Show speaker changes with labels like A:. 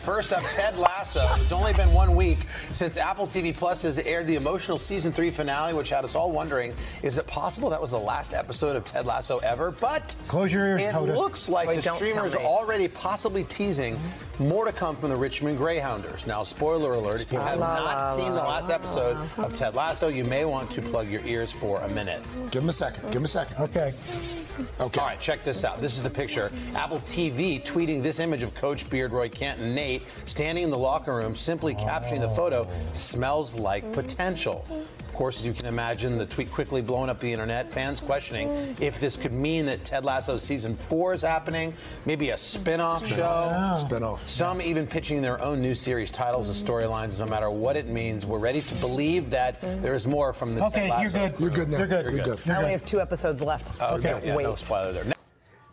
A: First up, Ted Lasso. It's only been one week since Apple TV Plus has aired the emotional season three finale, which had us all wondering is it possible that was the last episode of Ted Lasso ever? But
B: Close your ears,
A: it
B: Hoda.
A: looks like
C: Wait,
A: the streamers are already possibly teasing more to come from the Richmond Greyhounds. Now, spoiler alert, if you have not seen the last episode of Ted Lasso, you may want to plug your ears for a minute.
D: Give him a second. Give him a second.
B: Okay.
D: Okay.
A: All right, check this out. This is the picture. Apple TV tweeting this image of Coach Beard, Roy Kent, and Nate standing in the locker room, simply capturing the photo. Smells like potential. Of course, as you can imagine, the tweet quickly blowing up the internet. Fans questioning if this could mean that Ted Lasso season four is happening, maybe a spin-off show.
D: Spin-off.
A: Some even pitching their own new series titles and storylines. No matter what it means, we're ready to believe that there is more from the
B: Okay,
A: Ted Lasso.
B: you're good.
D: You're good now.
B: You're good.
D: You're
B: You're
D: good.
B: You're
C: I only
B: good.
C: have two episodes left.
A: Okay, yeah,
C: Wait.
A: no spoiler there.